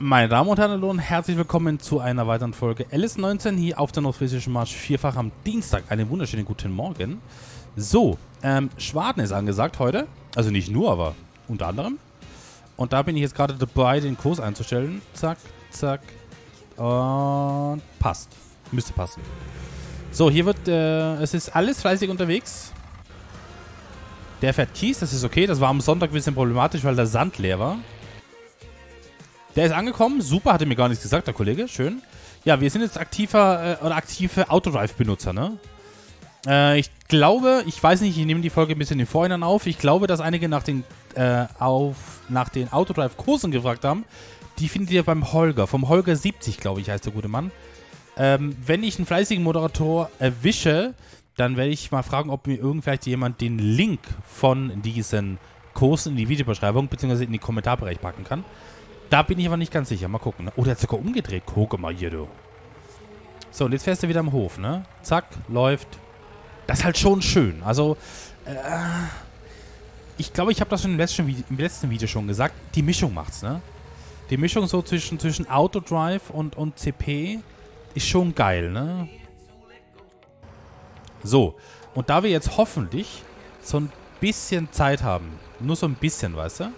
Meine Damen und Herren, hallo und herzlich willkommen zu einer weiteren Folge LS19 hier auf der Nordfriesischen Marsch vierfach am Dienstag. Einen wunderschönen guten Morgen. So, ähm, Schwaden ist angesagt heute. Also nicht nur, aber unter anderem. Und da bin ich jetzt gerade dabei, den Kurs einzustellen. Zack, zack. Und passt. Müsste passen. So, hier wird, äh, es ist alles fleißig unterwegs. Der fährt Kies, das ist okay. Das war am Sonntag ein bisschen problematisch, weil der Sand leer war. Der ist angekommen. Super, hatte mir gar nichts gesagt, der Kollege. Schön. Ja, wir sind jetzt aktiver äh, oder aktive Autodrive-Benutzer, ne? Äh, ich glaube, ich weiß nicht, ich nehme die Folge ein bisschen im Vorhinein auf. Ich glaube, dass einige nach den, äh, auf, nach den Autodrive-Kursen gefragt haben. Die findet ihr beim Holger. Vom Holger 70, glaube ich, heißt der gute Mann. Ähm, wenn ich einen fleißigen Moderator erwische, dann werde ich mal fragen, ob mir irgend jemand den Link von diesen Kursen in die Videobeschreibung bzw. in den Kommentarbereich packen kann. Da bin ich aber nicht ganz sicher. Mal gucken. Ne? Oh, der hat sogar umgedreht. Gucke mal hier, du. So, und jetzt fährst du wieder am Hof, ne? Zack, läuft. Das ist halt schon schön. Also, äh, ich glaube, ich habe das schon im letzten, Video, im letzten Video schon gesagt. Die Mischung macht's, ne? Die Mischung so zwischen, zwischen Autodrive und, und CP ist schon geil, ne? So, und da wir jetzt hoffentlich so ein bisschen Zeit haben, nur so ein bisschen, weißt du?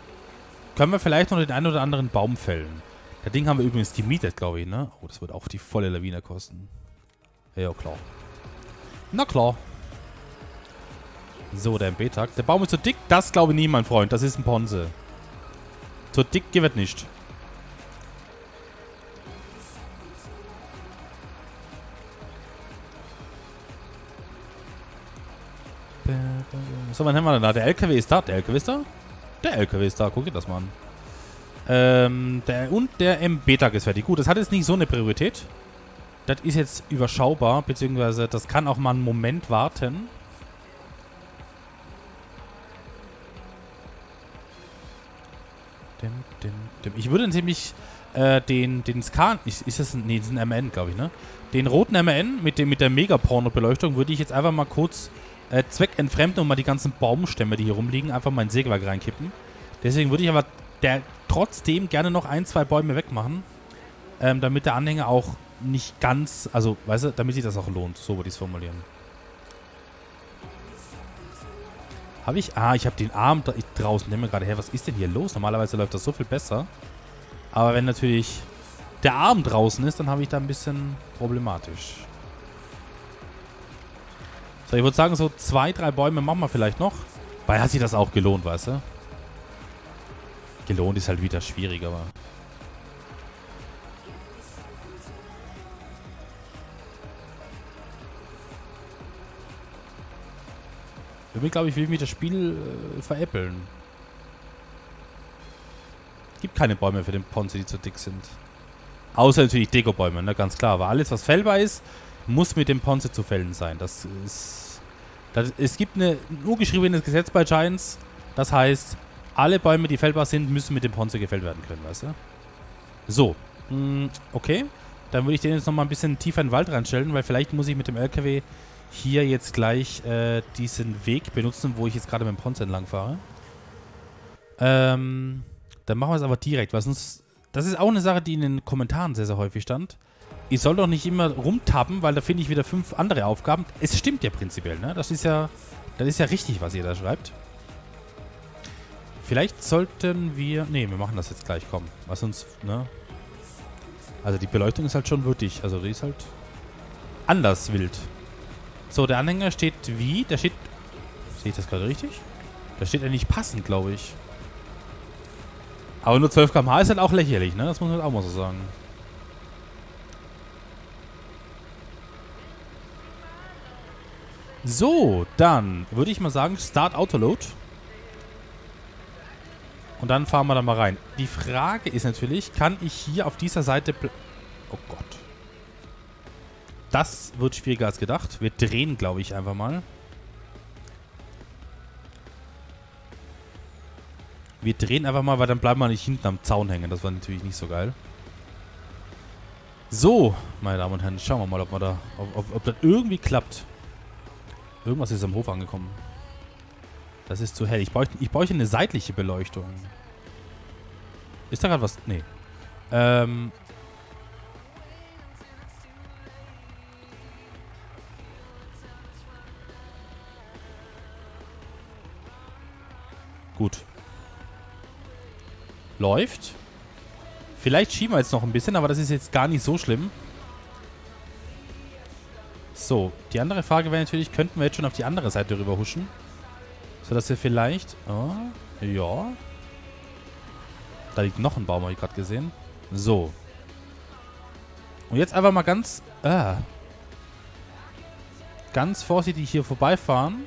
Können wir vielleicht noch den einen oder anderen Baum fällen. Das Ding haben wir übrigens gemietet, glaube ich, ne? Oh, das wird auch die volle Lawine kosten. Ja, klar. Na klar. So, der MB-Tag. Der Baum ist zu dick. Das glaube ich nie, mein Freund. Das ist ein Ponze. Zu dick wird nicht. So, wann haben wir denn da? Der LKW ist da. Der LKW ist da? Der LKW ist da. Guck dir das mal an. Ähm, der, und der MB-Tag ist fertig. Gut, das hat jetzt nicht so eine Priorität. Das ist jetzt überschaubar, beziehungsweise das kann auch mal einen Moment warten. Dim, dim, dim. Ich würde nämlich äh, den, den Scan, ist, ist das ein, nee, das ist ein MN, glaube ich, ne? Den roten MN mit, dem, mit der Mega-Porno-Beleuchtung würde ich jetzt einfach mal kurz äh, zweckentfremden und mal die ganzen Baumstämme, die hier rumliegen, einfach mal in Sägewerk reinkippen. Deswegen würde ich aber der trotzdem gerne noch ein, zwei Bäume wegmachen, ähm, damit der Anhänger auch nicht ganz, also, weißt du, damit sich das auch lohnt. So würde ich es formulieren. Habe ich, ah, ich habe den Arm da, draußen, nehme gerade her, was ist denn hier los? Normalerweise läuft das so viel besser. Aber wenn natürlich der Arm draußen ist, dann habe ich da ein bisschen problematisch. So, ich würde sagen, so zwei, drei Bäume machen wir vielleicht noch. Weil hat sich das auch gelohnt, weißt du? Gelohnt ist halt wieder schwierig, aber... Irgendwie, glaube ich, will mich das Spiel äh, veräppeln. Gibt keine Bäume für den Ponzi, die zu dick sind. Außer natürlich Dekobäume, ne? Ganz klar. Aber alles, was fällbar ist, muss mit dem Ponze zu fällen sein. Das ist das, es gibt ein urgeschriebenes Gesetz bei Giants, das heißt, alle Bäume, die fällbar sind, müssen mit dem Ponze gefällt werden können, weißt du? So, mh, mm, okay. Dann würde ich den jetzt nochmal ein bisschen tiefer in den Wald reinstellen, weil vielleicht muss ich mit dem LKW hier jetzt gleich äh, diesen Weg benutzen, wo ich jetzt gerade mit dem Ponze entlang fahre. Ähm, dann machen wir es aber direkt, weil sonst... Das ist auch eine Sache, die in den Kommentaren sehr, sehr häufig stand ich soll doch nicht immer rumtappen, weil da finde ich wieder fünf andere Aufgaben. Es stimmt ja prinzipiell, ne? Das ist ja, das ist ja richtig, was ihr da schreibt. Vielleicht sollten wir... Ne, wir machen das jetzt gleich, komm. Was uns, ne? Also die Beleuchtung ist halt schon würdig. Also die ist halt anders wild. So, der Anhänger steht wie? Der steht... Sehe ich das gerade richtig? Da steht er nicht passend, glaube ich. Aber nur 12 km/h ist halt auch lächerlich, ne? Das muss man halt auch mal so sagen. So, dann würde ich mal sagen, Start Autoload. Und dann fahren wir da mal rein. Die Frage ist natürlich, kann ich hier auf dieser Seite... Oh Gott. Das wird schwieriger als gedacht. Wir drehen, glaube ich, einfach mal. Wir drehen einfach mal, weil dann bleiben wir nicht hinten am Zaun hängen. Das war natürlich nicht so geil. So, meine Damen und Herren, schauen wir mal, ob, wir da, ob, ob, ob das irgendwie klappt. Irgendwas ist am Hof angekommen. Das ist zu hell. Ich bräuchte, ich bräuchte eine seitliche Beleuchtung. Ist da gerade was? Nee. Ähm, Gut. Läuft. Vielleicht schieben wir jetzt noch ein bisschen, aber das ist jetzt gar nicht so schlimm. So, die andere Frage wäre natürlich, könnten wir jetzt schon auf die andere Seite rüber huschen? Sodass wir vielleicht... Oh, ja. Da liegt noch ein Baum, habe ich gerade gesehen. So. Und jetzt einfach mal ganz... Äh, ganz vorsichtig hier vorbeifahren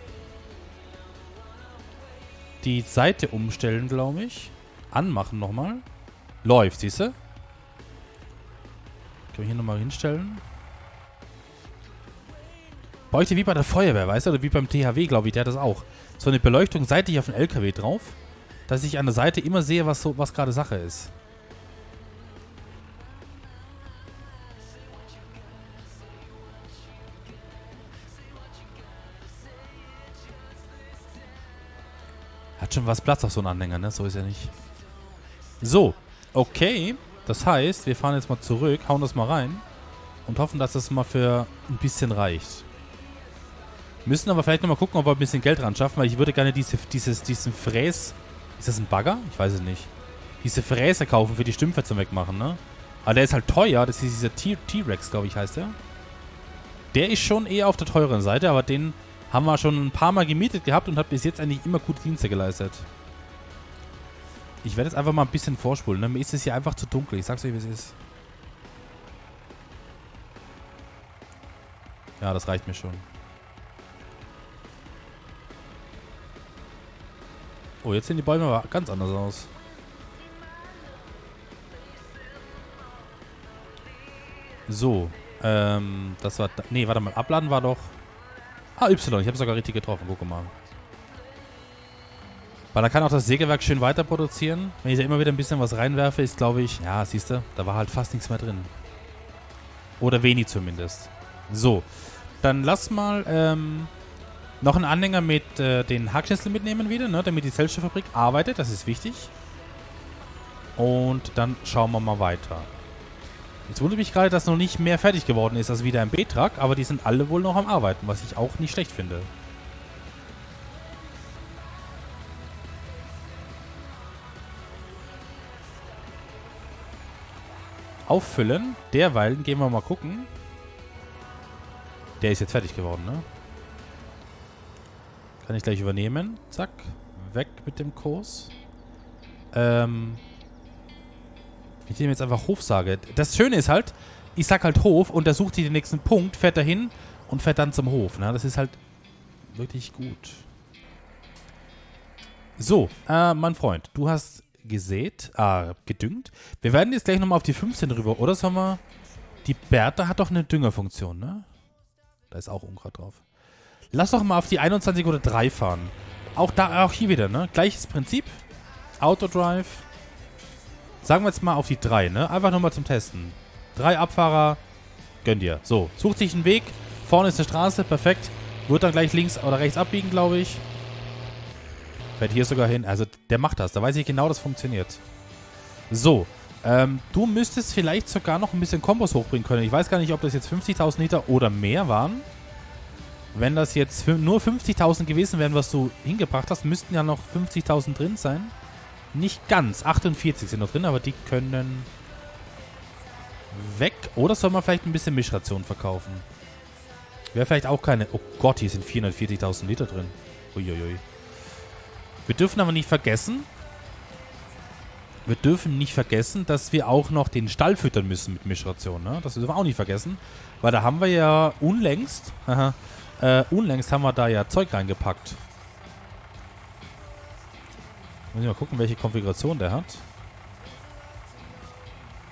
die Seite umstellen, glaube ich. Anmachen nochmal. Läuft, siehst du? Können wir hier nochmal hinstellen. Bräuchte wie bei der Feuerwehr, weißt du? Oder wie beim THW, glaube ich, der hat das auch. So eine Beleuchtung seitlich auf den LKW drauf, dass ich an der Seite immer sehe, was, so, was gerade Sache ist. schon was Platz auf so einen Anhänger, ne? So ist ja nicht. So, okay. Das heißt, wir fahren jetzt mal zurück, hauen das mal rein und hoffen, dass das mal für ein bisschen reicht. Müssen aber vielleicht nochmal gucken, ob wir ein bisschen Geld ran schaffen, weil ich würde gerne diese, dieses, diesen Fräs... Ist das ein Bagger? Ich weiß es nicht. Diese Fräse kaufen für die Stümpfe zum Wegmachen, ne? Aber der ist halt teuer. Das ist dieser T-Rex, glaube ich, heißt der. Der ist schon eher auf der teuren Seite, aber den haben wir schon ein paar Mal gemietet gehabt und hat bis jetzt eigentlich immer gute Dienste geleistet. Ich werde jetzt einfach mal ein bisschen vorspulen. Ne? Mir ist es hier einfach zu dunkel. Ich sag's euch, wie es ist. Ja, das reicht mir schon. Oh, jetzt sehen die Bäume aber ganz anders aus. So. Ähm, das war... Nee, warte mal. Abladen war doch... Ah, Y. Ich habe sogar richtig getroffen. Guck mal. Weil da kann auch das Sägewerk schön weiter produzieren. Wenn ich da immer wieder ein bisschen was reinwerfe, ist glaube ich... Ja, siehst du, da war halt fast nichts mehr drin. Oder wenig zumindest. So. Dann lass mal ähm, noch einen Anhänger mit äh, den Hackschnitzel mitnehmen wieder, ne, damit die Zellstofffabrik arbeitet. Das ist wichtig. Und dann schauen wir mal weiter. Jetzt wundert mich gerade, dass noch nicht mehr fertig geworden ist als wieder ein B-Truck, aber die sind alle wohl noch am Arbeiten, was ich auch nicht schlecht finde. Auffüllen. Derweil gehen wir mal gucken. Der ist jetzt fertig geworden, ne? Kann ich gleich übernehmen. Zack. Weg mit dem Kurs. Ähm, ich dem jetzt einfach Hof sage. Das Schöne ist halt, ich sag halt Hof und er sucht sich den nächsten Punkt, fährt dahin und fährt dann zum Hof. Ne? Das ist halt wirklich gut. So, äh, mein Freund, du hast gesät, äh, gedüngt. Wir werden jetzt gleich nochmal auf die 15 rüber, oder sollen wir... Die Bertha hat doch eine Düngerfunktion, ne? Da ist auch Unkraut drauf. Lass doch mal auf die 21 oder 3 fahren. Auch da, auch hier wieder, ne? Gleiches Prinzip. Autodrive. Sagen wir jetzt mal auf die drei, ne? Einfach nur mal zum Testen. Drei Abfahrer, gönn dir. So, sucht sich einen Weg. Vorne ist eine Straße, perfekt. Wird dann gleich links oder rechts abbiegen, glaube ich. Fährt hier sogar hin. Also, der macht das. Da weiß ich genau, das funktioniert. So, ähm, du müsstest vielleicht sogar noch ein bisschen Kombos hochbringen können. Ich weiß gar nicht, ob das jetzt 50.000 Liter oder mehr waren. Wenn das jetzt nur 50.000 gewesen wären, was du hingebracht hast, müssten ja noch 50.000 drin sein. Nicht ganz. 48 sind noch drin, aber die können weg. Oder soll man vielleicht ein bisschen Mischration verkaufen? Wäre vielleicht auch keine... Oh Gott, hier sind 440.000 Liter drin. Uiuiui. Wir dürfen aber nicht vergessen... Wir dürfen nicht vergessen, dass wir auch noch den Stall füttern müssen mit Mischration. Ne? Das dürfen wir auch nicht vergessen. Weil da haben wir ja unlängst... äh, unlängst haben wir da ja Zeug reingepackt. Muss ich mal gucken, welche Konfiguration der hat.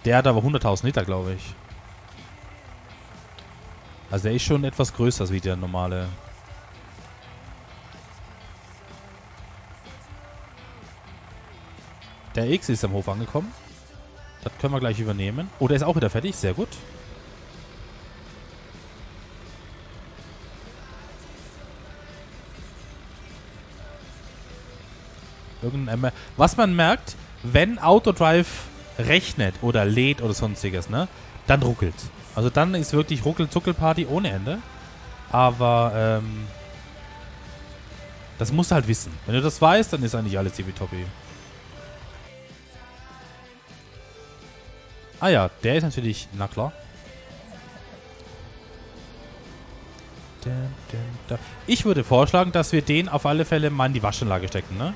Der hat aber 100.000 Liter, glaube ich. Also der ist schon etwas größer als der normale. Der X ist am Hof angekommen. Das können wir gleich übernehmen. Oh, der ist auch wieder fertig. Sehr gut. Irgendein Was man merkt, wenn Autodrive rechnet oder lädt oder sonstiges, ne? Dann ruckelt. Also dann ist wirklich Ruckel-Zuckel-Party ohne Ende. Aber, ähm, das musst du halt wissen. Wenn du das weißt, dann ist eigentlich alles tippitoppi. Ah ja, der ist natürlich, na klar. Ich würde vorschlagen, dass wir den auf alle Fälle mal in die Waschanlage stecken, ne?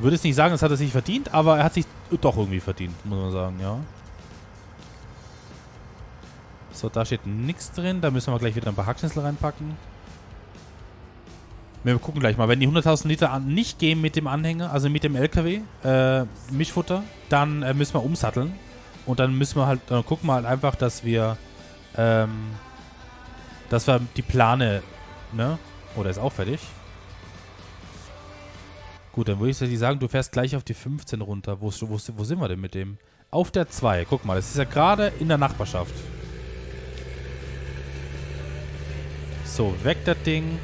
Würde es nicht sagen, das hat er sich verdient, aber er hat sich doch irgendwie verdient, muss man sagen, ja. So, da steht nichts drin. Da müssen wir gleich wieder ein paar Hackschnitzel reinpacken. Wir gucken gleich mal. Wenn die 100.000 Liter nicht gehen mit dem Anhänger, also mit dem LKW, äh, Mischfutter, dann äh, müssen wir umsatteln. Und dann müssen wir halt, dann gucken wir halt einfach, dass wir, ähm, dass wir die Plane, ne? Oder oh, ist auch fertig? Gut, dann würde ich sagen, du fährst gleich auf die 15 runter. Wo, wo, wo sind wir denn mit dem? Auf der 2. Guck mal, das ist ja gerade in der Nachbarschaft. So, weg das Ding.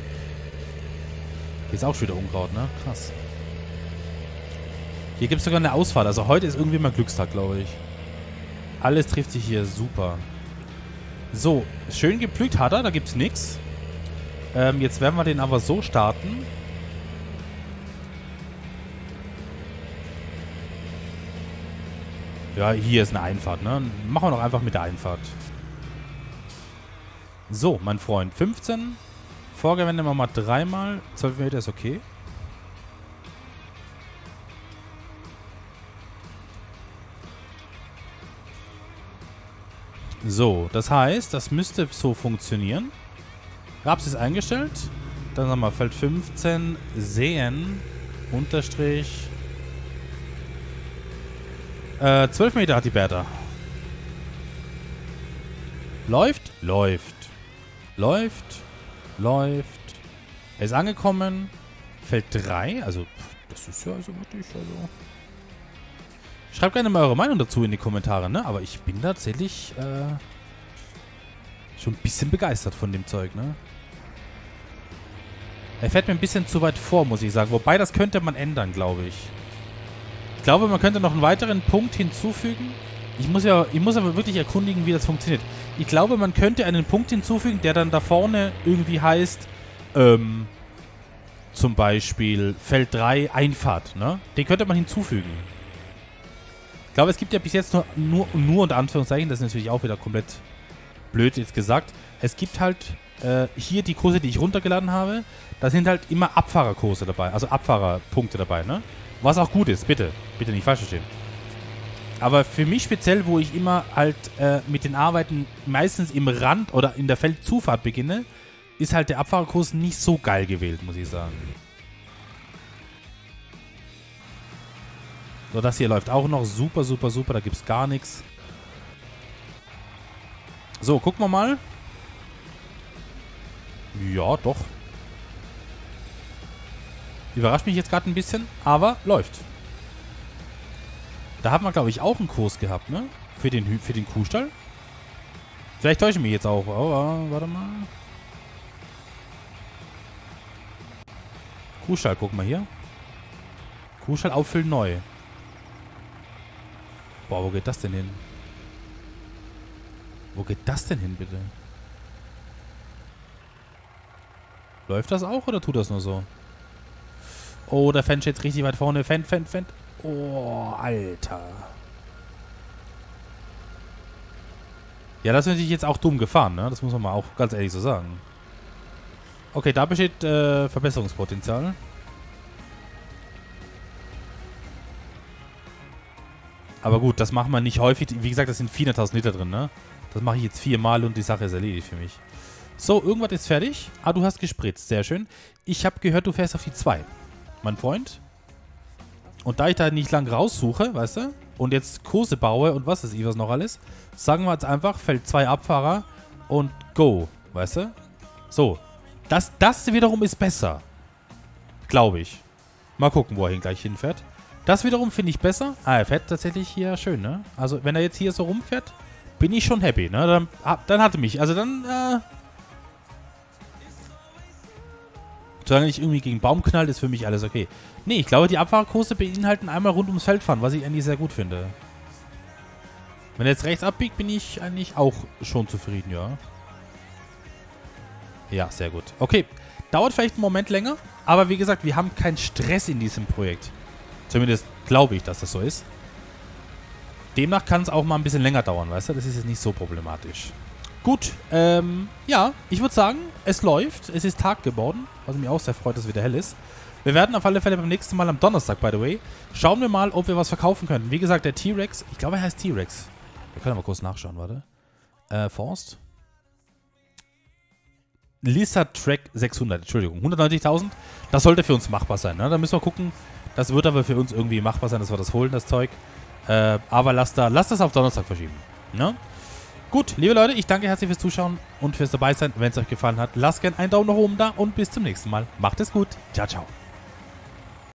Hier ist auch schon wieder Unkraut, ne? Krass. Hier gibt es sogar eine Ausfahrt. Also heute ist irgendwie mal Glückstag, glaube ich. Alles trifft sich hier super. So, schön gepflügt hat er. Da gibt es nichts. Ähm, jetzt werden wir den aber so starten. Ja, hier ist eine Einfahrt, ne? Machen wir doch einfach mit der Einfahrt. So, mein Freund. 15. Vorgewende wir mal dreimal. 12 Meter ist okay. So, das heißt, das müsste so funktionieren. Raps ist eingestellt. Dann sagen wir Feld 15 sehen unterstrich äh, 12 Meter hat die Bertha. Läuft? Läuft. Läuft. Läuft. Er ist angekommen. Feld 3. Also, das ist ja also wirklich, also... Schreibt gerne mal eure Meinung dazu in die Kommentare, ne? Aber ich bin tatsächlich, äh... Schon ein bisschen begeistert von dem Zeug, ne? Er fährt mir ein bisschen zu weit vor, muss ich sagen. Wobei, das könnte man ändern, glaube ich glaube, man könnte noch einen weiteren Punkt hinzufügen. Ich muss ja, ich muss aber wirklich erkundigen, wie das funktioniert. Ich glaube, man könnte einen Punkt hinzufügen, der dann da vorne irgendwie heißt, ähm, zum Beispiel Feld 3 Einfahrt, ne? Den könnte man hinzufügen. Ich glaube, es gibt ja bis jetzt nur, nur, nur unter Anführungszeichen, das ist natürlich auch wieder komplett blöd jetzt gesagt. Es gibt halt äh, hier die Kurse, die ich runtergeladen habe, da sind halt immer Abfahrerkurse dabei, also Abfahrerpunkte dabei, ne? Was auch gut ist, bitte. Bitte nicht falsch verstehen. Aber für mich speziell, wo ich immer halt äh, mit den Arbeiten meistens im Rand oder in der Feldzufahrt beginne, ist halt der Abfahrerkurs nicht so geil gewählt, muss ich sagen. So, das hier läuft auch noch super, super, super. Da gibt es gar nichts. So, gucken wir mal. Ja, doch. Überrascht mich jetzt gerade ein bisschen, aber läuft. Da haben wir, glaube ich, auch einen Kurs gehabt, ne? Für den, für den Kuhstall. Vielleicht täusche ich mich jetzt auch. Oh, warte mal. Kuhstall, guck mal hier. Kuhstall auffüllen neu. Boah, wo geht das denn hin? Wo geht das denn hin, bitte? Läuft das auch oder tut das nur so? Oh, der Fan steht richtig weit vorne. Fan, Fan, Fan. Oh, Alter. Ja, das ist natürlich jetzt auch dumm gefahren, ne? Das muss man mal auch ganz ehrlich so sagen. Okay, da besteht äh, Verbesserungspotenzial. Aber gut, das macht man nicht häufig. Wie gesagt, das sind 400.000 Liter drin, ne? Das mache ich jetzt viermal und die Sache ist erledigt für mich. So, irgendwas ist fertig. Ah, du hast gespritzt. Sehr schön. Ich habe gehört, du fährst auf die 2 mein Freund. Und da ich da nicht lang raussuche, weißt du, und jetzt Kurse baue und was ist ich was noch alles, sagen wir jetzt einfach, fällt zwei Abfahrer und go, weißt du? So, das, das wiederum ist besser. Glaube ich. Mal gucken, wo er hin gleich hinfährt. Das wiederum finde ich besser. Ah, er fährt tatsächlich hier schön, ne? Also, wenn er jetzt hier so rumfährt, bin ich schon happy, ne? Dann, dann hatte mich. Also dann, äh, Solange nicht irgendwie gegen Baum knallt, ist für mich alles okay. Nee, ich glaube, die Abfahrkurse beinhalten einmal rund ums Feld fahren, was ich eigentlich sehr gut finde. Wenn er jetzt rechts abbiegt, bin ich eigentlich auch schon zufrieden, ja. Ja, sehr gut. Okay, dauert vielleicht einen Moment länger, aber wie gesagt, wir haben keinen Stress in diesem Projekt. Zumindest glaube ich, dass das so ist. Demnach kann es auch mal ein bisschen länger dauern, weißt du? Das ist jetzt nicht so problematisch. Gut, ähm, ja, ich würde sagen, es läuft. Es ist Tag geworden, was mich auch sehr freut, dass es wieder hell ist. Wir werden auf alle Fälle beim nächsten Mal am Donnerstag, by the way, schauen wir mal, ob wir was verkaufen können. Wie gesagt, der T-Rex, ich glaube, er heißt T-Rex. Wir können mal kurz nachschauen, warte. Äh, Forst. Lisa Track 600, Entschuldigung, 190.000. Das sollte für uns machbar sein, ne? Da müssen wir gucken. Das wird aber für uns irgendwie machbar sein, dass wir das holen, das Zeug. Äh, aber lass, da, lass das auf Donnerstag verschieben. Ne? Gut, liebe Leute, ich danke herzlich fürs Zuschauen und fürs dabei sein. Wenn es euch gefallen hat, lasst gerne einen Daumen nach oben da und bis zum nächsten Mal. Macht es gut. Ciao, ciao.